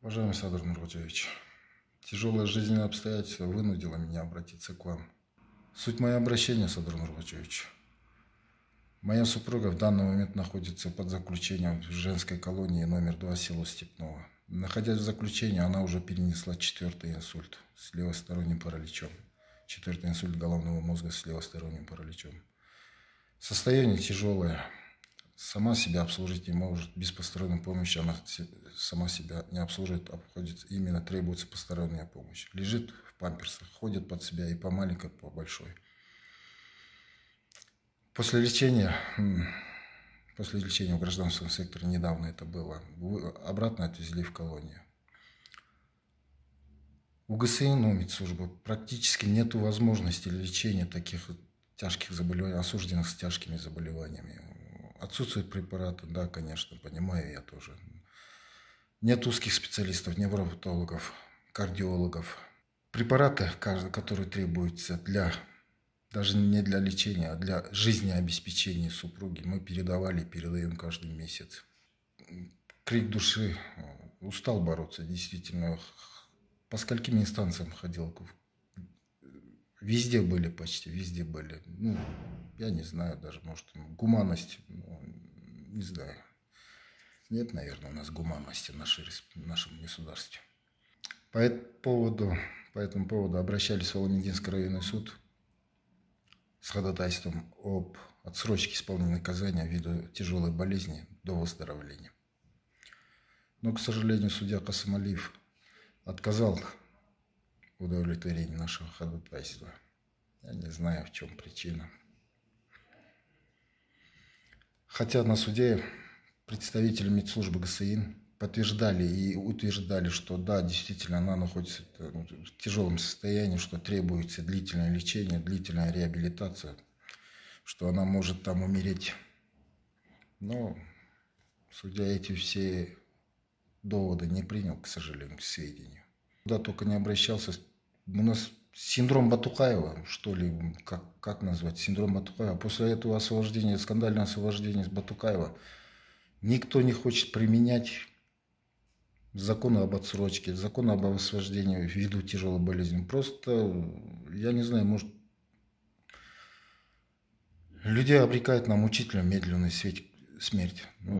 Уважаемый Садр Нургуджевич, тяжелое жизненное обстоятельство вынудило меня обратиться к вам. Суть моего обращения, Садр Нургуджевич. Моя супруга в данный момент находится под заключением в женской колонии номер 2 село Степного. Находясь в заключении, она уже перенесла четвертый инсульт с левосторонним параличом. Четвертый инсульт головного мозга с левосторонним параличом. Состояние тяжелое. Сама себя обслужить не может. Без посторонней помощи она сама себя не обслуживает, обходится. Именно требуется посторонняя помощь. Лежит в памперсах, ходит под себя и по маленькой, по большой. После лечения, после лечения в гражданском секторе, недавно это было, обратно отвезли в колонию. У ГСН, у медслужбы, практически нет возможности лечения таких тяжких заболеваний, осужденных с тяжкими заболеваниями. Отсутствует препараты, да, конечно, понимаю я тоже. Нет узких специалистов, невропатологов, кардиологов. Препараты, которые требуются для, даже не для лечения, а для жизнеобеспечения супруги, мы передавали, передаем каждый месяц. Крик души, устал бороться, действительно. По скольким инстанциям ходил, Везде были почти, везде были. Ну, я не знаю даже, может, гуманность, ну, не знаю. Нет, наверное, у нас гуманности в, нашей, в нашем государстве. По поводу, по этому поводу обращались в Воломединский районный суд с ходатайством об отсрочке исполнения наказания ввиду тяжелой болезни до выздоровления. Но, к сожалению, судья Касамалиев отказал удовлетворения нашего ходатайства. Я не знаю, в чем причина. Хотя на суде представители медслужбы ГСИН подтверждали и утверждали, что да, действительно она находится в тяжелом состоянии, что требуется длительное лечение, длительная реабилитация, что она может там умереть. Но судья эти все доводы не принял, к сожалению, к сведению. Куда только не обращался, у нас синдром Батукаева, что ли, как, как назвать, синдром Батукаева. После этого освобождения, скандального освобождения с Батукаева, никто не хочет применять закон об отсрочке, закон об освобождении ввиду тяжелой болезни. Просто, я не знаю, может, людей обрекают на мучительную медленную смерть. Ну,